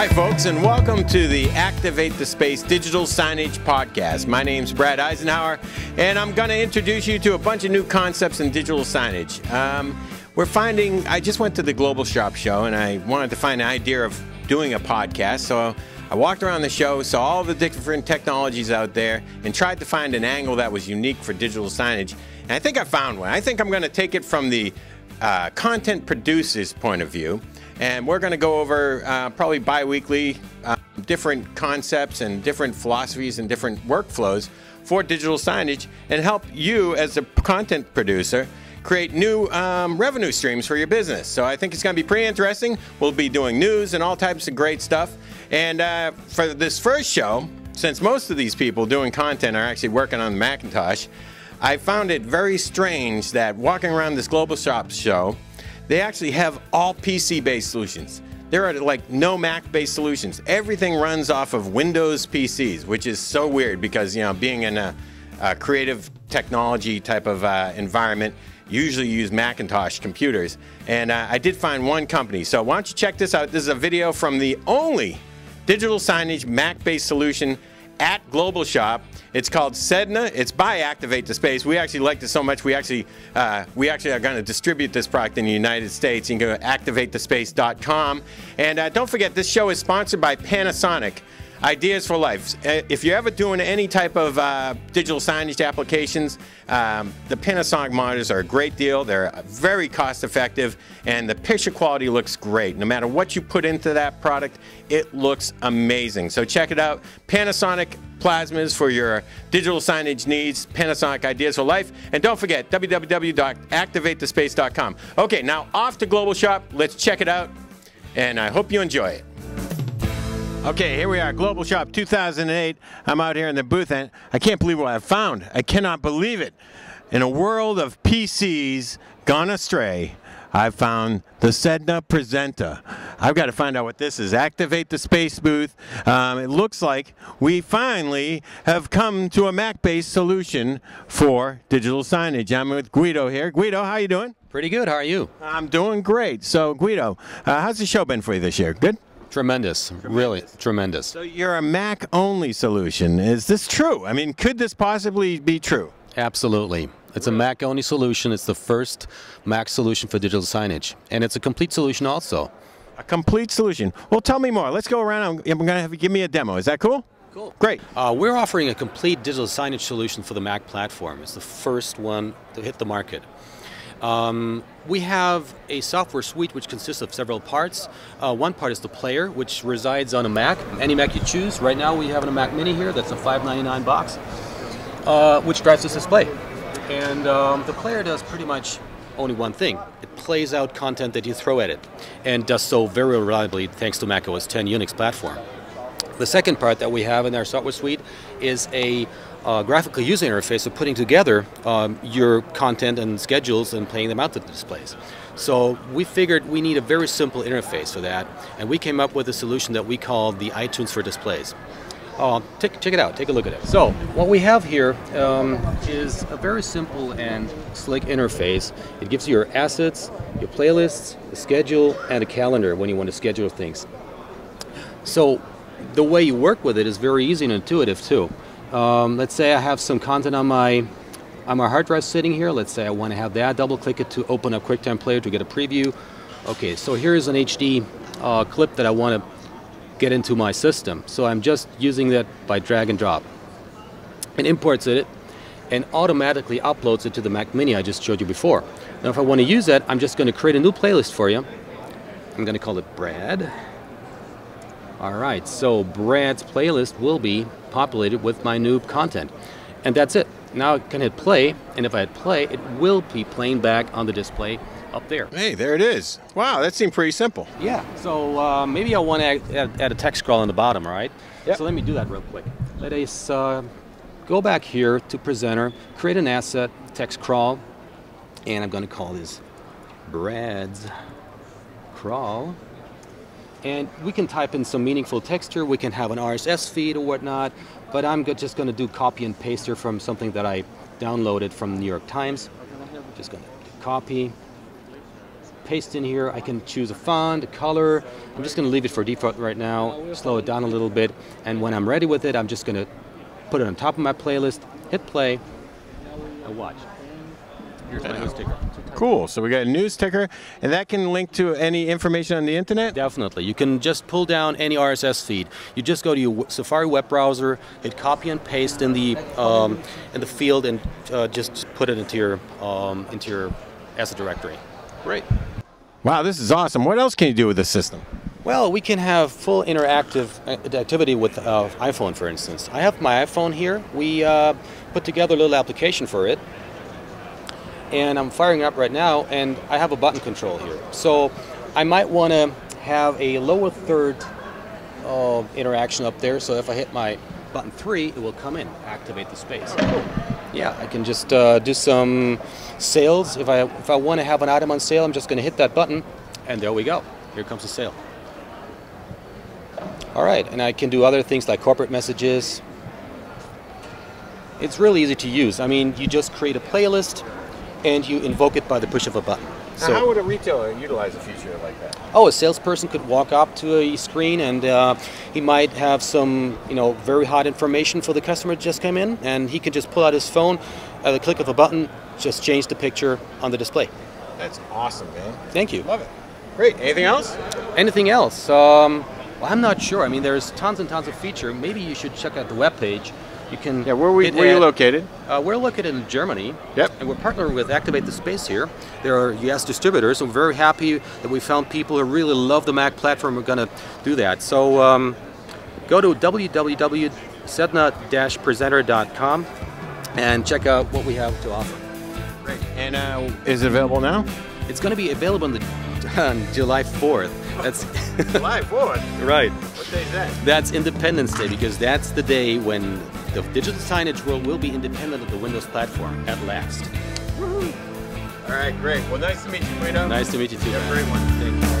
Hi, folks, and welcome to the Activate the Space Digital Signage Podcast. My name's Brad Eisenhower, and I'm going to introduce you to a bunch of new concepts in digital signage. Um, we're finding, I just went to the Global Shop Show, and I wanted to find an idea of doing a podcast, so I walked around the show, saw all the different technologies out there, and tried to find an angle that was unique for digital signage. And I think I found one. I think I'm going to take it from the uh, content producer's point of view and we're going to go over uh, probably bi-weekly uh, different concepts and different philosophies and different workflows for digital signage and help you as a content producer create new um, revenue streams for your business. So I think it's going to be pretty interesting. We'll be doing news and all types of great stuff. And uh, for this first show, since most of these people doing content are actually working on the Macintosh, I found it very strange that walking around this Global Shop show, they actually have all PC-based solutions. There are like no Mac-based solutions. Everything runs off of Windows PCs, which is so weird because you know being in a, a creative technology type of uh, environment, usually use Macintosh computers. And uh, I did find one company. So why don't you check this out? This is a video from the only digital signage Mac-based solution at Global Shop. It's called Sedna. It's by Activate the Space. We actually liked it so much we actually uh, we actually are going to distribute this product in the United States. You can go to activatethespace.com. And uh, don't forget, this show is sponsored by Panasonic. Ideas for Life. Uh, if you're ever doing any type of uh, digital signage applications, um, the Panasonic monitors are a great deal. They're very cost effective and the picture quality looks great. No matter what you put into that product, it looks amazing. So check it out. Panasonic plasmas for your digital signage needs, Panasonic Ideas for Life. And don't forget, www.activatethespace.com. Okay, now off to Global Shop. Let's check it out. And I hope you enjoy it. Okay, here we are, Global Shop 2008. I'm out here in the booth and I can't believe what I've found. I cannot believe it. In a world of PCs gone astray, I've found the Sedna Presenter. I've got to find out what this is. Activate the space booth. Um, it looks like we finally have come to a Mac-based solution for digital signage. I'm with Guido here. Guido, how you doing? Pretty good. How are you? I'm doing great. So, Guido, uh, how's the show been for you this year? Good? Tremendous. tremendous. Really tremendous. So you're a Mac only solution. Is this true? I mean, could this possibly be true? Absolutely. It's a Mac only solution. It's the first Mac solution for digital signage. And it's a complete solution also. A complete solution. Well, tell me more. Let's go around. I'm, I'm going to have you give me a demo. Is that cool? Cool. Great. Uh, we're offering a complete digital signage solution for the Mac platform. It's the first one to hit the market. Um, we have a software suite which consists of several parts. Uh, one part is the player, which resides on a Mac, any Mac you choose. Right now we have a Mac Mini here, that's a 599 box, uh, which drives this display. And um, the player does pretty much only one thing. It plays out content that you throw at it, and does so very reliably thanks to Mac OS 10 Unix platform. The second part that we have in our software suite is a uh, graphical user interface of putting together um, your content and schedules and playing them out to the displays. So we figured we need a very simple interface for that, and we came up with a solution that we call the iTunes for Displays. Uh, check, check it out, take a look at it. So what we have here um, is a very simple and slick interface. It gives you your assets, your playlists, the schedule, and a calendar when you want to schedule things. So the way you work with it is very easy and intuitive too. Um, let's say I have some content on my on my hard drive sitting here. Let's say I want to have that. Double click it to open up QuickTime Player to get a preview. Okay, so here's an HD uh, clip that I want to get into my system. So I'm just using that by drag and drop. It imports it and automatically uploads it to the Mac Mini I just showed you before. Now if I want to use that, I'm just going to create a new playlist for you. I'm going to call it Brad. All right, so Brad's playlist will be populated with my new content. And that's it. Now I can hit play, and if I hit play, it will be playing back on the display up there. Hey, there it is. Wow, that seemed pretty simple. Yeah, so uh, maybe I want to add, add, add, a text scroll on the bottom, right? Yep. So let me do that real quick. Let us uh, go back here to presenter, create an asset, text crawl, and I'm going to call this Brad's crawl and we can type in some meaningful texture. We can have an RSS feed or whatnot, but I'm just going to do copy and paste here from something that I downloaded from the New York Times. Just going to copy, paste in here. I can choose a font, a color. I'm just going to leave it for default right now, slow it down a little bit, and when I'm ready with it, I'm just going to put it on top of my playlist, hit play, and watch. Here's my news ticker. Cool. So we got a news ticker, and that can link to any information on the internet. Definitely. You can just pull down any RSS feed. You just go to your Safari web browser, hit copy and paste in the um, in the field, and uh, just put it into your um, into your asset directory. Great. Wow, this is awesome. What else can you do with this system? Well, we can have full interactive uh, activity with uh, iPhone, for instance. I have my iPhone here. We uh, put together a little application for it and I'm firing it up right now and I have a button control here. So I might want to have a lower third uh, interaction up there so if I hit my button 3 it will come in, activate the space. Yeah, I can just uh, do some sales. If I, if I want to have an item on sale I'm just going to hit that button and there we go. Here comes the sale. Alright, and I can do other things like corporate messages. It's really easy to use. I mean, you just create a playlist, and you invoke it by the push of a button. So how would a retailer utilize a feature like that? Oh, a salesperson could walk up to a screen and uh, he might have some, you know, very hot information for the customer just come in, and he can just pull out his phone, at the click of a button, just change the picture on the display. That's awesome, man. Thank you. Love it. Great. Anything else? Anything else? Um, well, I'm not sure. I mean, there's tons and tons of feature. Maybe you should check out the web page. You can. Yeah, where, we, where are you located? Uh, we're located in Germany. Yep. And we're partnering with Activate the Space here. There are US distributors, and we're very happy that we found people who really love the Mac platform. We're going to do that. So um, go to www.sedna-presenter.com and check out what we have to offer. Great. And uh, is it available now? It's going to be available on, the, on July 4th. That's July 4th? right. What day is that? That's Independence Day because that's the day when the digital signage world will be independent of the Windows platform at last. All right, great. Well, nice to meet you, Guido. Nice to meet you too. Have a great one. Thank you.